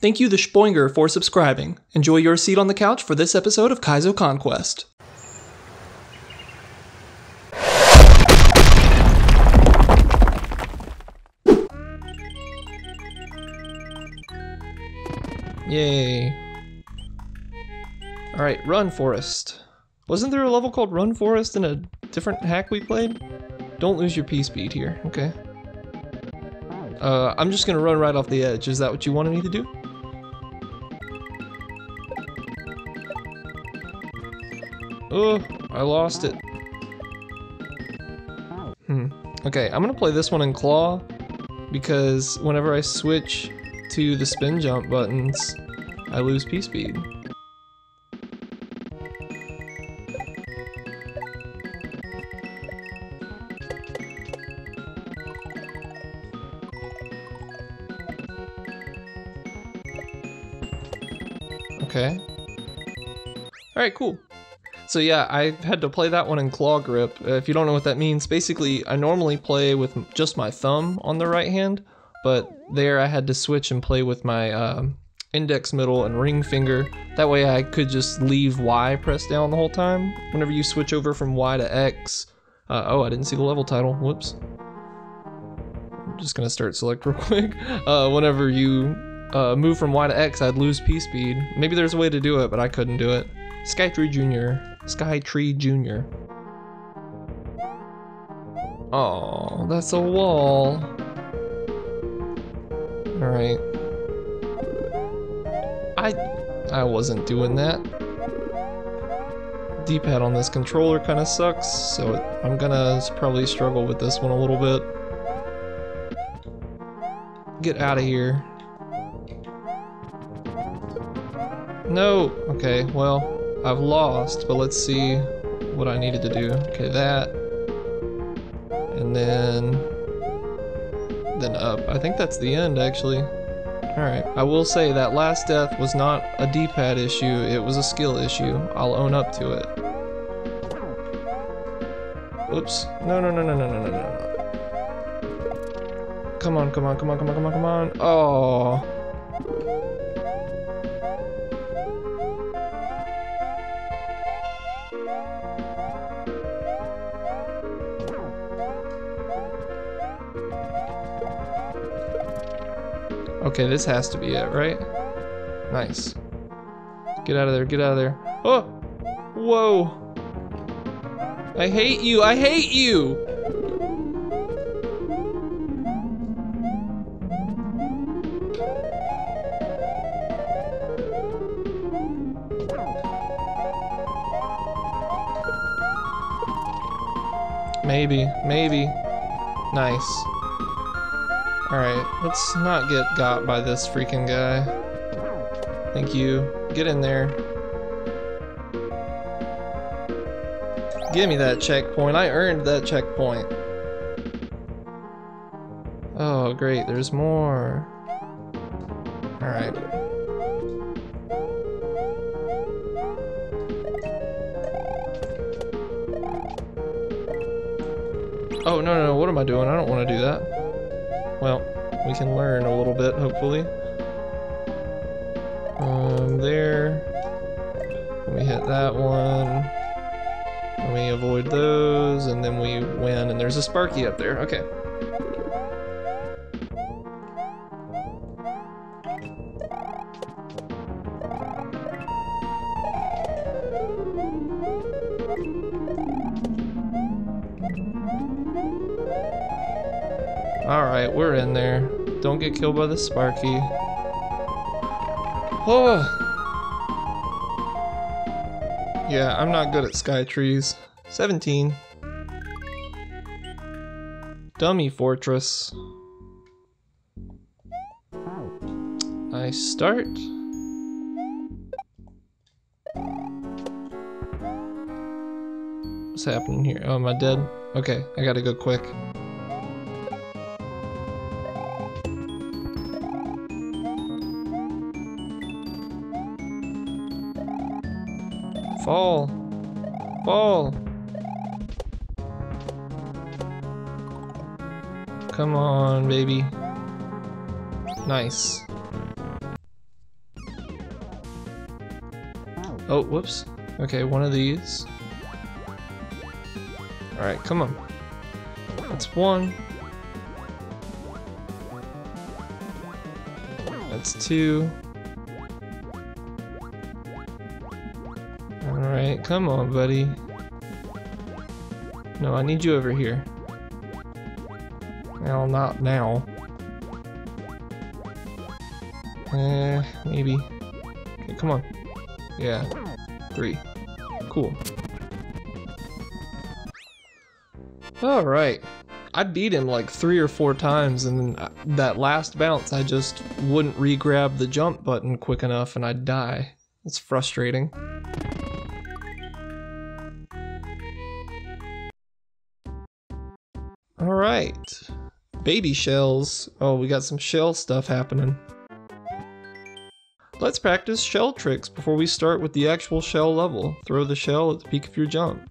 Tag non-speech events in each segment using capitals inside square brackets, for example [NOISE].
Thank you, the Spoinger, for subscribing. Enjoy your seat on the couch for this episode of Kaizo Conquest. Yay. Alright, Run Forest. Wasn't there a level called Run Forest in a different hack we played? Don't lose your P-speed here, okay. Uh, I'm just gonna run right off the edge. Is that what you wanted me to do? Oh, I lost it. Hmm. Okay, I'm gonna play this one in Claw because whenever I switch to the spin jump buttons, I lose P-speed. Okay. Alright, cool. So yeah, I had to play that one in claw grip. Uh, if you don't know what that means, basically I normally play with just my thumb on the right hand, but there I had to switch and play with my um, index, middle, and ring finger. That way I could just leave Y pressed down the whole time. Whenever you switch over from Y to X. Uh, oh, I didn't see the level title. Whoops. I'm just gonna start select [LAUGHS] real quick. Uh, whenever you uh, move from Y to X, I'd lose P speed. Maybe there's a way to do it, but I couldn't do it. Skytree Jr. Skytree Jr. Oh, that's a wall. Alright. I I wasn't doing that. D-pad on this controller kind of sucks, so it, I'm gonna probably struggle with this one a little bit. Get out of here. No! Okay, well, I've lost, but let's see what I needed to do. Okay, that. And then... Then up. I think that's the end, actually. Alright, I will say that last death was not a D-pad issue, it was a skill issue. I'll own up to it. Oops. No, no, no, no, no, no, no, no. Come on, come on, come on, come on, come on, come on. Oh. Okay, this has to be it, right? Nice. Get out of there, get out of there. Oh! Whoa! I hate you, I hate you! Maybe, maybe. Nice. Alright, let's not get got by this freaking guy. Thank you. Get in there. Give me that checkpoint. I earned that checkpoint. Oh, great. There's more. Alright. Oh, no, no, no. What am I doing? I don't want to do that. Well, we can learn a little bit, hopefully. Um, there. We hit that one. And we avoid those, and then we win, and there's a Sparky up there. Okay. Alright, we're in there. Don't get killed by the Sparky. Oh! Yeah, I'm not good at sky trees. 17. Dummy Fortress. I start. What's happening here? Oh, am I dead? Okay, I gotta go quick. Fall. Fall. Come on, baby. Nice. Oh, whoops. Okay, one of these. Alright, come on. That's one. That's two. Come on, buddy. No, I need you over here. Well, not now. Eh, maybe. Okay, come on. Yeah. Three. Cool. Alright. I beat him like three or four times, and then that last bounce, I just wouldn't re-grab the jump button quick enough, and I'd die. It's frustrating. Baby shells. Oh, we got some shell stuff happening. Let's practice shell tricks before we start with the actual shell level. Throw the shell at the peak of your jump.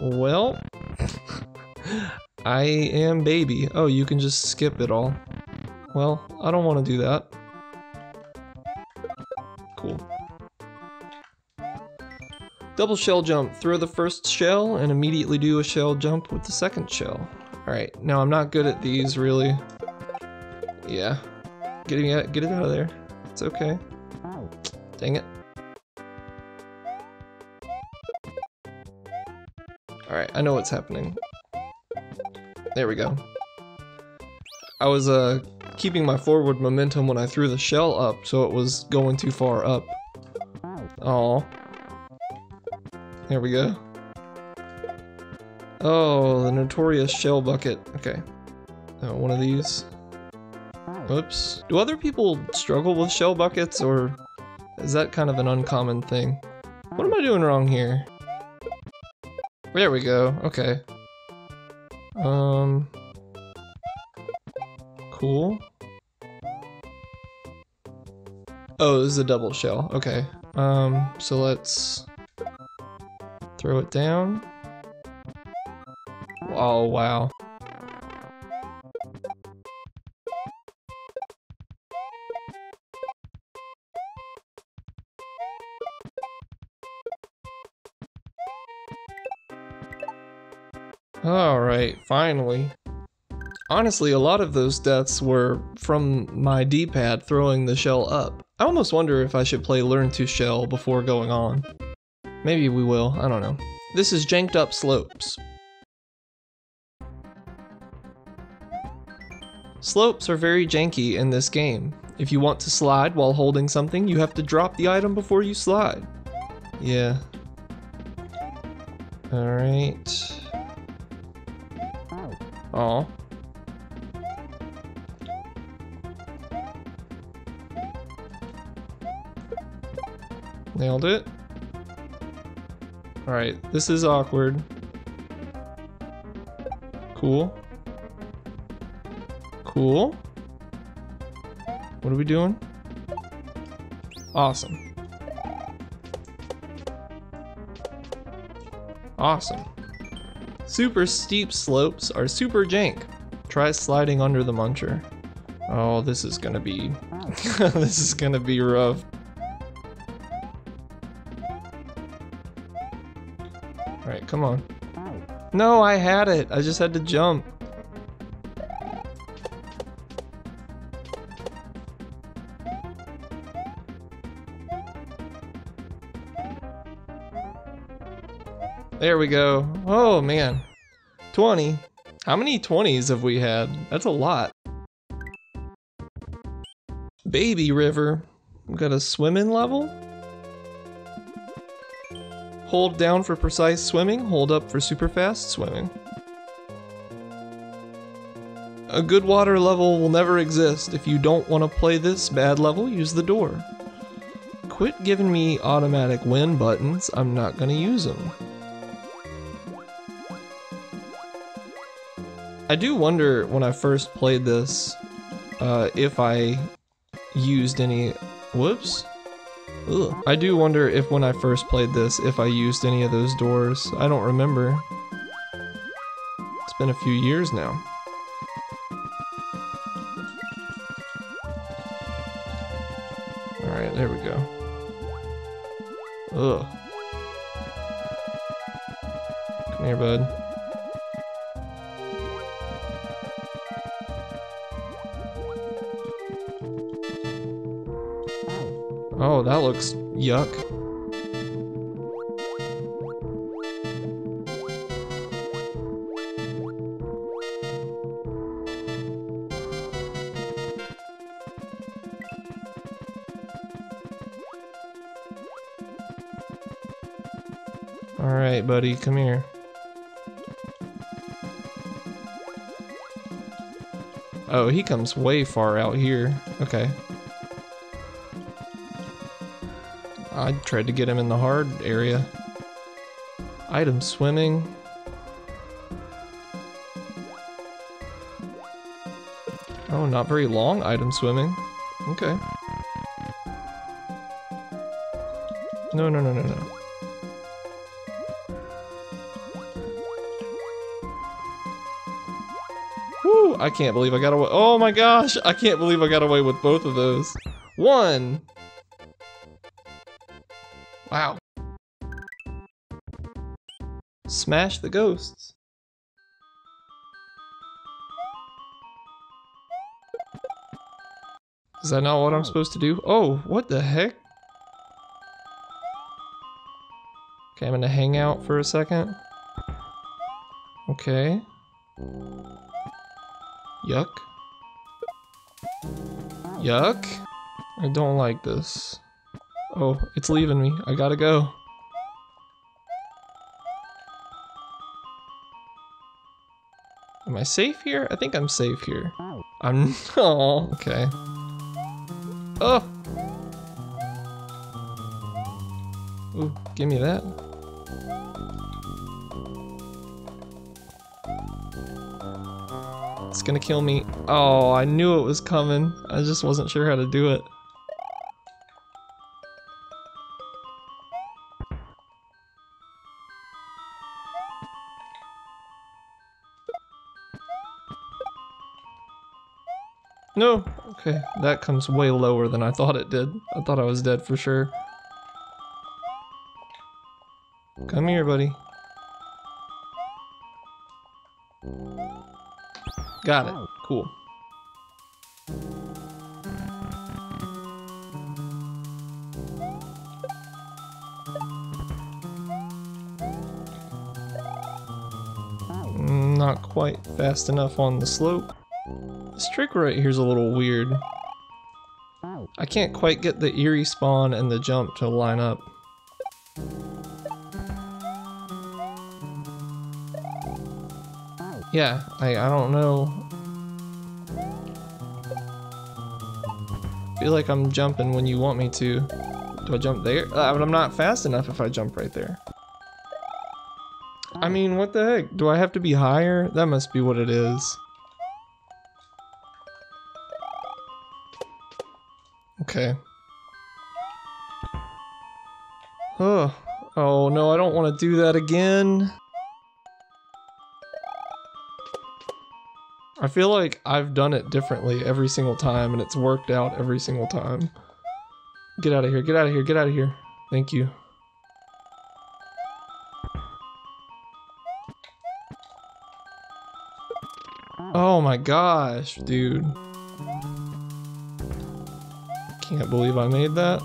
Well, [LAUGHS] I am baby. Oh, you can just skip it all. Well, I don't want to do that. Double shell jump. Throw the first shell and immediately do a shell jump with the second shell. Alright, now I'm not good at these really. Yeah. Getting it, get it out of there. It's okay. Dang it. Alright, I know what's happening. There we go. I was uh keeping my forward momentum when I threw the shell up, so it was going too far up. Oh. There we go. Oh, the notorious shell bucket. Okay. Uh, one of these. Oops. Do other people struggle with shell buckets, or is that kind of an uncommon thing? What am I doing wrong here? There we go. Okay. Um. Cool. Oh, this is a double shell. Okay. Um, so let's throw it down. Oh, wow. Alright, finally. Honestly, a lot of those deaths were from my D-pad throwing the shell up. I almost wonder if I should play Learn to Shell before going on. Maybe we will, I don't know. This is Janked Up Slopes. Slopes are very janky in this game. If you want to slide while holding something, you have to drop the item before you slide. Yeah. Alright. Oh. Nailed it. Alright, this is awkward. Cool. Cool. What are we doing? Awesome. Awesome. Super steep slopes are super jank. Try sliding under the muncher. Oh, this is gonna be... [LAUGHS] this is gonna be rough. Alright, come on. No, I had it. I just had to jump. There we go. Oh, man. 20. How many 20s have we had? That's a lot. Baby River. We got a swimming level? Hold down for precise swimming, hold up for super fast swimming. A good water level will never exist. If you don't want to play this bad level, use the door. Quit giving me automatic win buttons, I'm not gonna use them. I do wonder when I first played this uh, if I used any. Whoops. Ugh. I do wonder if when I first played this, if I used any of those doors. I don't remember. It's been a few years now. Alright, there we go. Ugh. Come here, bud. Oh, that looks yuck. Alright, buddy, come here. Oh, he comes way far out here. Okay. I tried to get him in the hard area. Item swimming. Oh, not very long item swimming. Okay. No, no, no, no, no. Woo! I can't believe I got away. Oh my gosh! I can't believe I got away with both of those. One! Wow. Smash the ghosts. Is that not what I'm supposed to do? Oh, what the heck? Okay, I'm gonna hang out for a second. Okay. Yuck. Yuck. I don't like this. Oh, it's leaving me. I gotta go. Am I safe here? I think I'm safe here. I'm... [LAUGHS] Oh, okay. Oh! Ooh, give me that. It's gonna kill me. Oh, I knew it was coming. I just wasn't sure how to do it. No! Okay, that comes way lower than I thought it did. I thought I was dead for sure. Come here, buddy. Got it. Cool. Not quite fast enough on the slope. Trick right here is a little weird. I can't quite get the eerie spawn and the jump to line up. Yeah, I, I don't know. feel like I'm jumping when you want me to. Do I jump there? Uh, but I'm not fast enough if I jump right there. I mean, what the heck? Do I have to be higher? That must be what it is. Okay. Oh, oh no, I don't want to do that again. I feel like I've done it differently every single time and it's worked out every single time. Get out of here, get out of here, get out of here. Thank you. Oh my gosh, dude. Can't believe I made that.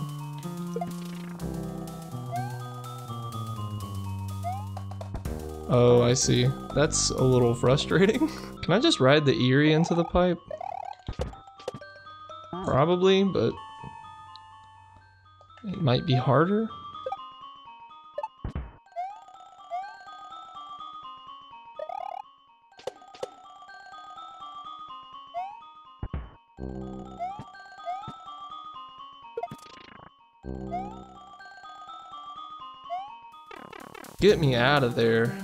Oh, I see. That's a little frustrating. [LAUGHS] Can I just ride the Eerie into the pipe? Probably, but it might be harder. Get me out of there.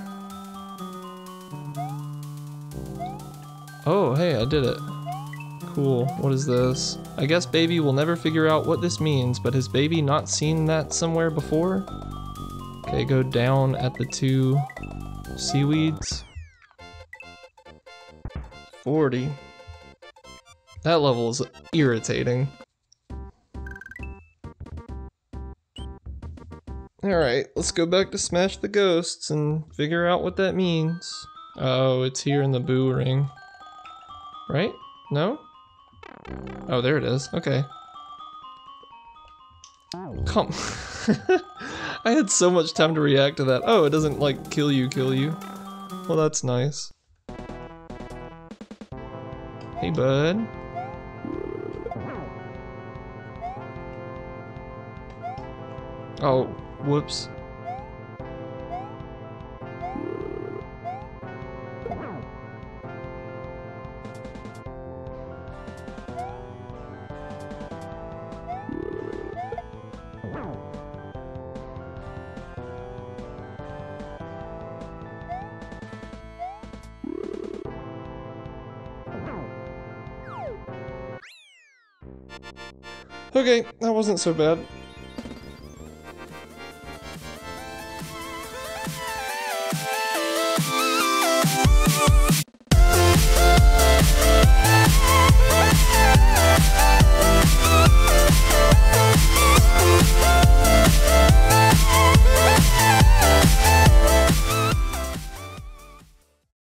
Oh, hey, I did it. Cool. What is this? I guess baby will never figure out what this means, but has baby not seen that somewhere before? Okay, go down at the two seaweeds. 40. That level is irritating. Alright, let's go back to Smash the Ghosts and figure out what that means. Oh, it's here in the boo ring. Right? No? Oh, there it is. Okay. Come. [LAUGHS] I had so much time to react to that. Oh, it doesn't, like, kill you, kill you. Well, that's nice. Hey, bud. Oh, whoops. Okay, that wasn't so bad.